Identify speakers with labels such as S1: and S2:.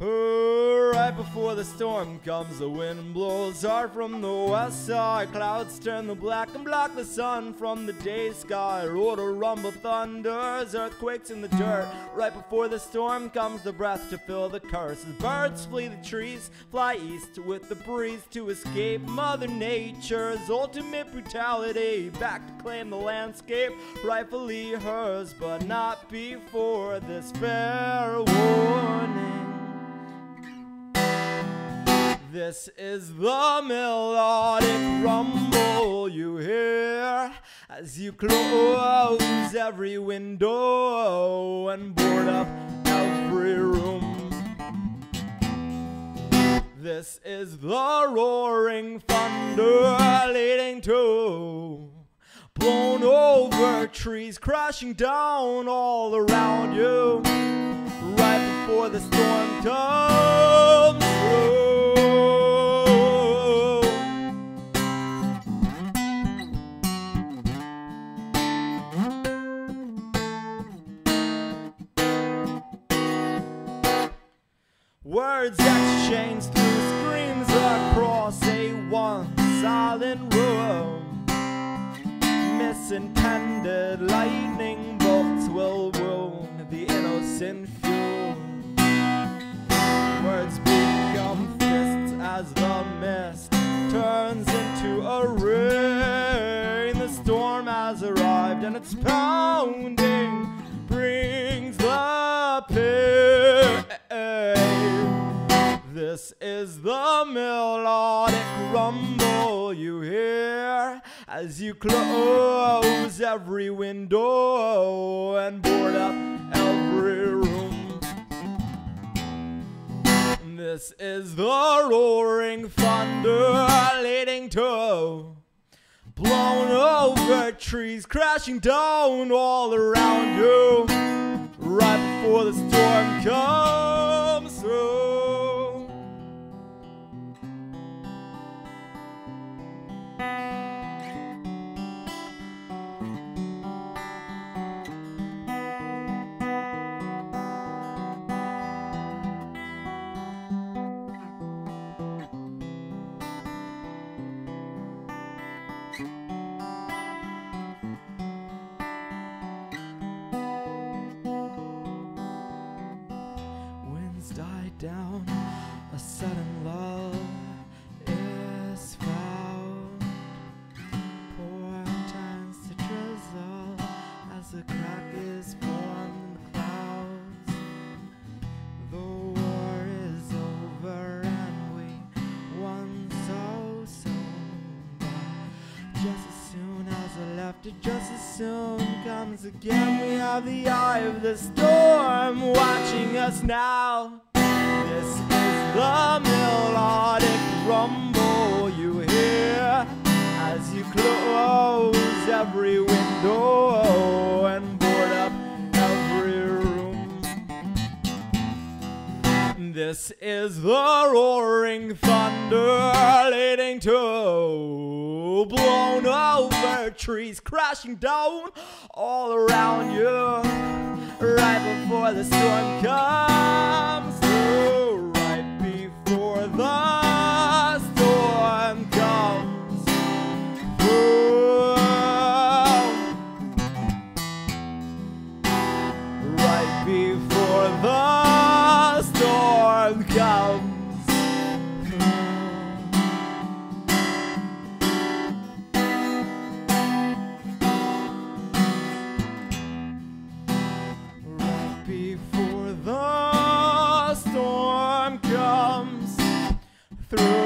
S1: Right before the storm comes, the wind blows hard from the west side. Clouds turn the black and block the sun from the day sky. Roar to rumble thunders, earthquakes in the dirt. Right before the storm comes the breath to fill the curse. As birds flee the trees, fly east with the breeze to escape Mother Nature's ultimate brutality. Back to claim the landscape, rightfully hers, but not before this fair warning. This is the melodic rumble you hear as you close every window and board up every room. This is the roaring thunder leading to blown over trees crashing down all around you right before the storm comes Words exchanged through screams across a one silent room. Misintended lightning bolts will wound the innocent few. Words become fists as the mist turns into a rain. The storm has arrived and it's pounding, This is the melodic rumble you hear as you close every window and board up every room. This is the roaring thunder leading to blown over trees crashing down all around you right before the storm comes down, a sudden lull is found. Pour times to drizzle as a crack is formed in the clouds. The war is over and we won so soon. But just as soon as I left it, just as soon comes again. We have the eye of the storm watching us now. This is the melodic rumble you hear as you close every window and board up every room. This is the roaring thunder leading to blown over trees crashing down all around you right before the storm comes before the storm comes through.